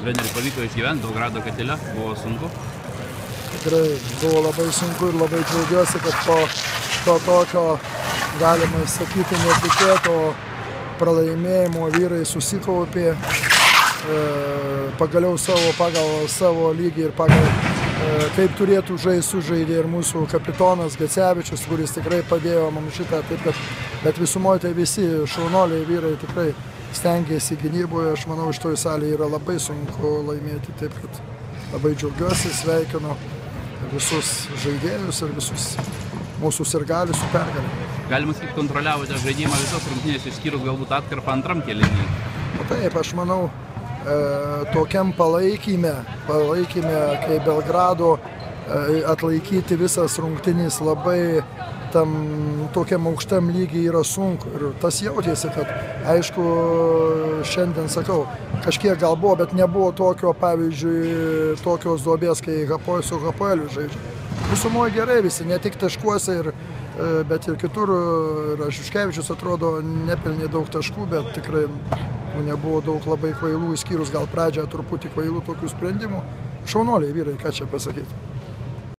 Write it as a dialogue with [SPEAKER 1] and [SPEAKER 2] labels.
[SPEAKER 1] Treneriui pavyko išgyventi, Belgrado katile, buvo sunku.
[SPEAKER 2] Tikrai buvo labai sunku ir labai džiaugiuosi, kad po to tokio, galima sakyti, netikėto pralaimėjimo vyrai susikaupė e, pagaliau savo, pagal savo lygį ir pagal e, kaip turėtų žaisti sužaidė ir mūsų kapitonas Gecevičius, kuris tikrai padėjo mums šitą, taip kad, bet visumoje tai visi šaunoliai vyrai tikrai stengiasi gynyboje, aš manau, iš toj salėje yra labai sunku laimėti, taip kad labai džiaugiuosi, sveikinu visus žaidėjus ir visus mūsų sirgalius su pergalė.
[SPEAKER 1] Galima sakyti, kontroliavote žaidimą visas rungtynės išskyrus galbūt atkarpą antram kėlinį.
[SPEAKER 2] O taip, aš manau, e, tokiam palaikyme, palaikyme, kai Belgrado e, atlaikyti visas rungtynės labai tam tokiam aukštam lygiai yra sunku. Ir tas jautėsi, kad aišku, šiandien sakau, kažkiek gal buvo, bet nebuvo tokio, pavyzdžiui, tokios duobės, kai Hapoel su Hapoeliu žaidžia. Visumoje gerai visi, ne tik taškuose, ir, e, bet ir kitur. Ir Ašiškevičius atrodo nepelnė daug taškų, bet tikrai nu, nebuvo daug labai kvailų, išskyrus gal pradžią truputį kvailų tokių sprendimų. Šaunoliai vyrai, ką čia pasakyti.